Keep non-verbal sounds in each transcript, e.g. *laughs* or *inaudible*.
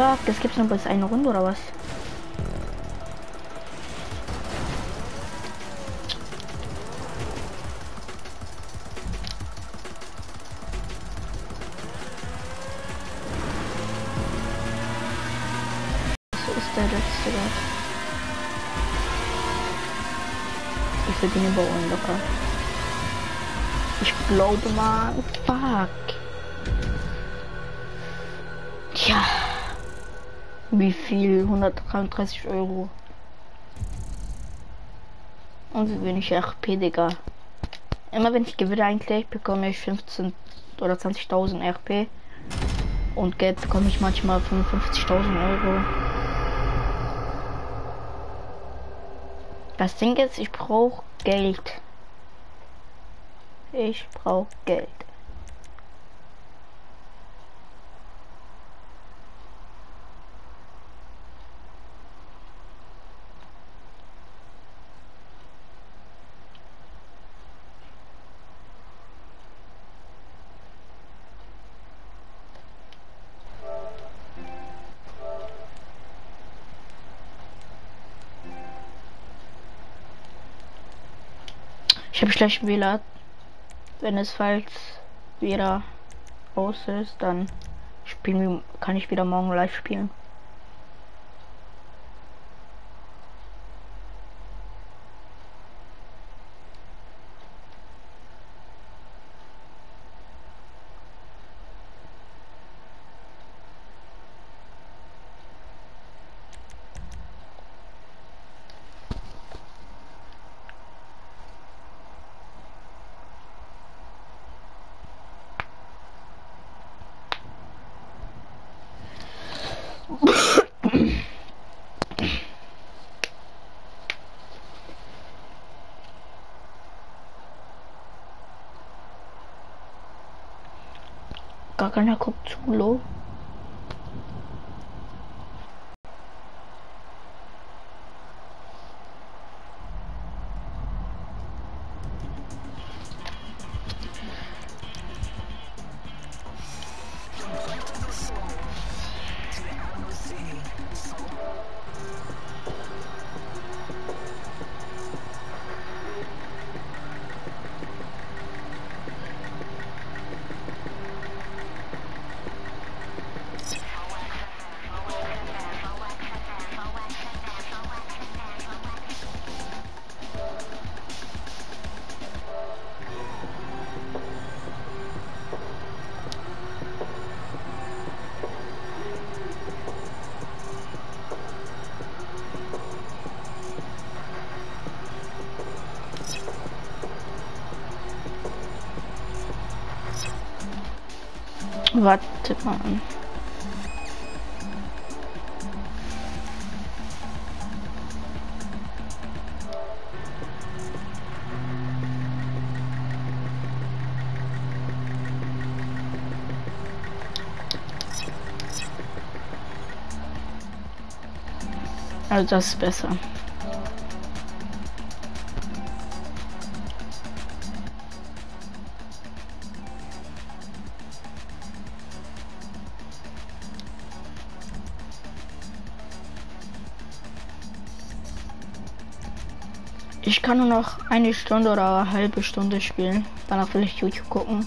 fuck, das gibt's nur bis eine Runde oder was? So ist der letzte Gott. Ich verdiene bei locker. Ich glaube mal, fuck. Tja. Wie viel? 133 Euro. Und wie wenig RP, Digga. Immer wenn ich gewinne eigentlich, bekomme ich 15 oder 20.000 RP. Und Geld bekomme ich manchmal 55.000 Euro. Das Ding ist, ich brauche Geld. Ich brauche Geld. Ich habe schlecht WLAN. Wenn es falls wieder aus ist, dann spielen kann ich wieder morgen live spielen. kakak nak aku suluh. Zu, lo. Warte mal. Also das ist besser. Kann nur noch eine Stunde oder eine halbe Stunde spielen. Danach will ich YouTube gucken.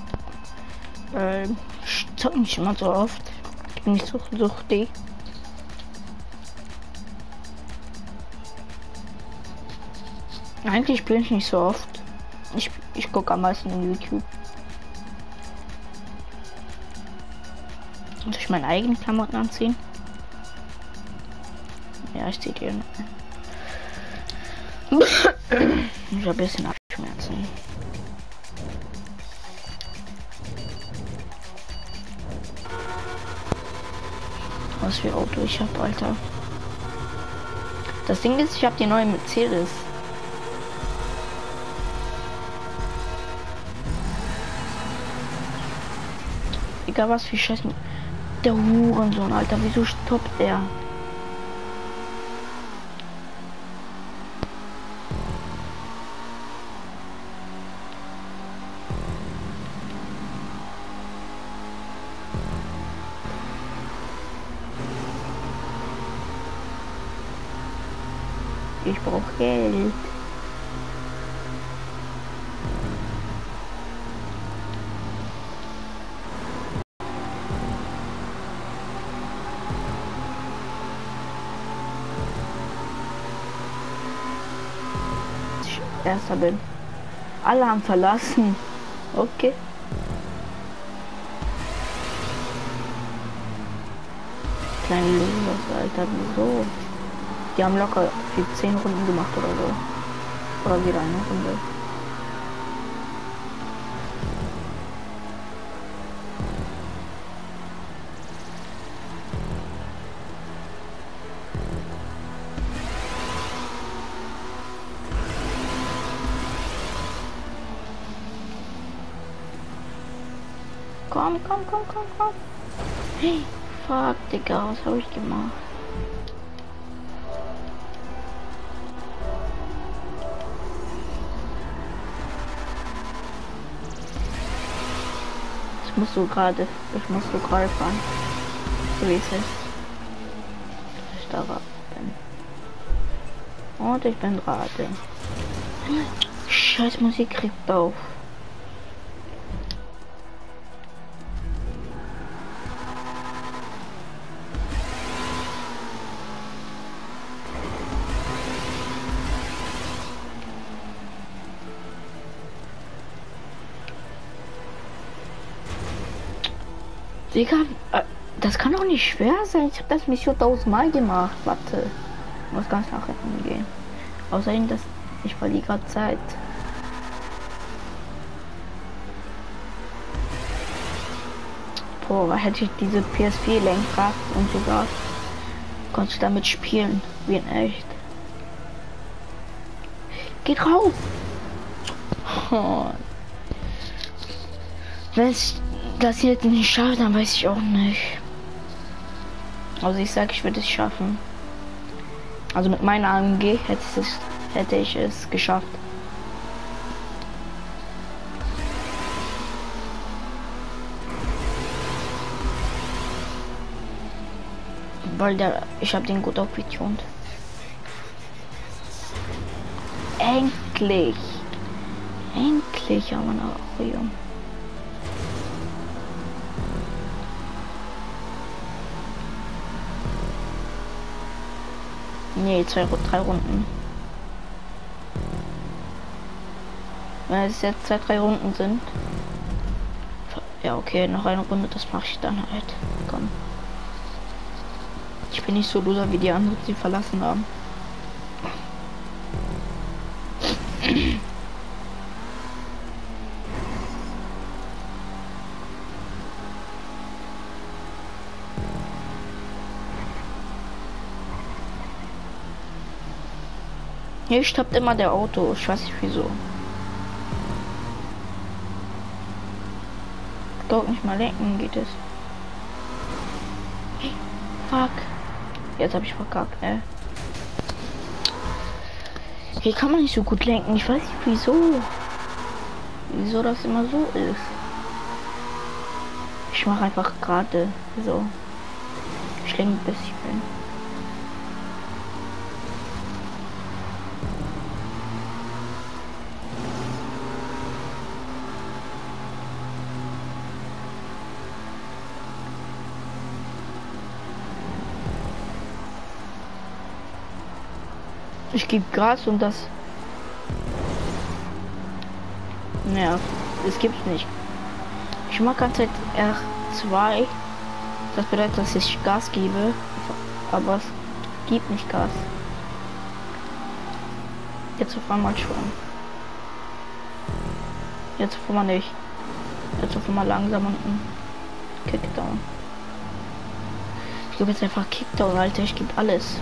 Äh, ich zock nicht immer so oft. Ich bin nicht so suchtig. Eigentlich spiele ich nicht so oft. Ich, ich gucke am meisten in YouTube. Soll ich meine eigenen Klamotten anziehen? Ja, ich ziehe die. Ich habe ein bisschen Abschmerzen. Was für Auto ich habe, Alter. Das Ding ist, ich habe die neue Mercedes. Egal was für Scheiß. Der Hurensohn, Alter. Wieso stoppt er? Ich brauche Geld. Ich Erster bin. Alle haben verlassen. Okay. Kleine Losers, Alter, wieso? Die haben locker für 10 Runden gemacht oder so. Oder wieder eine Runde. Komm, komm, komm, komm, komm. Hey, fuck, Digga, was habe ich gemacht? Ich muss so gerade, ich muss so gerade fahren. So wie es ist. Ich da bin. Und ich bin gerade. Scheiß Musik kriegt auf. Digga, äh, das kann doch nicht schwer sein. Ich habe das Mission tausendmal gemacht. Warte. Ich muss ganz nach hinten gehen. Außerdem, dass ich verliere gerade Zeit. Boah, hätte ich diese PS4 Lenkrad und sogar konnte ich damit spielen, wie in echt. Geht rauf! *laughs* Oh. Das jetzt nicht schaffe, dann weiß ich auch nicht. Also ich sage, ich würde es schaffen. Also mit meiner AMG hätte ich es, hätte ich es geschafft. Weil der, ich habe den gut aufgetunt. Endlich. Endlich haben wir noch Jung. Nee, zwei, drei Runden. Wenn es jetzt zwei, drei Runden sind. Ja, okay, noch eine Runde, das mache ich dann halt. Komm. Ich bin nicht so loser wie die anderen, die verlassen haben. Hier stoppt immer der Auto. Ich weiß nicht wieso. Dort nicht mal lenken geht es. Fuck. Jetzt habe ich verkackt, ey. Hier kann man nicht so gut lenken. Ich weiß nicht wieso. Wieso das immer so ist. Ich mache einfach gerade so. Ich lenke ein bisschen. Ich gebe Gas und das. Ja, es gibt nicht. Ich mag ganz Zeit R2. Das bedeutet, dass ich Gas gebe, aber es gibt nicht Gas. Jetzt auf einmal schon. Jetzt auf einmal nicht. Jetzt auf einmal langsam und ein Kickdown. Ich gebe jetzt einfach Kickdown, Alter. Ich gebe alles.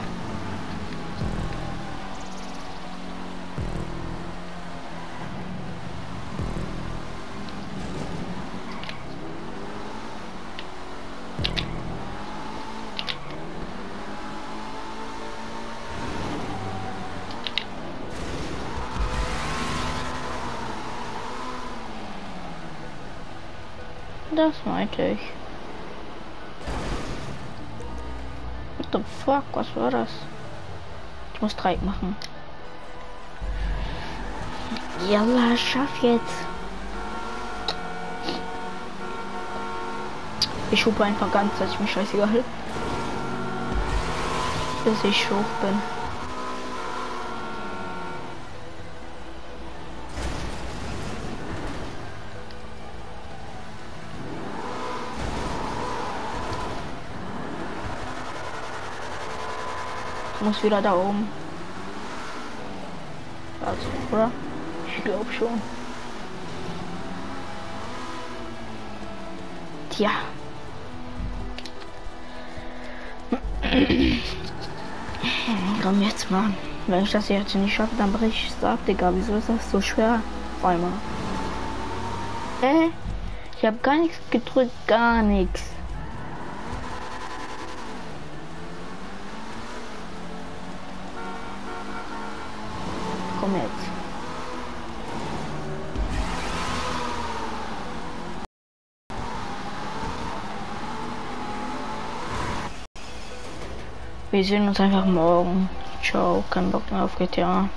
Das meinte ich. What the fuck? Was war das? Ich muss drei machen. Jalla, schaff jetzt. Ich schupe einfach ganz, dass ich mich scheißegal. Bis ich hoch bin. Muss wieder da oben. Also, oder? Ich glaube schon. Tja. *clears throat* Komm jetzt mal. Wenn ich das jetzt nicht schaffe, dann brich ich es ab, Digga. Wieso ist das so schwer? Einmal. Hä? Ich habe gar nichts gedrückt, gar nichts. Komm jetzt. Wir sehen uns einfach morgen. Ciao, kein Bock mehr auf GTA.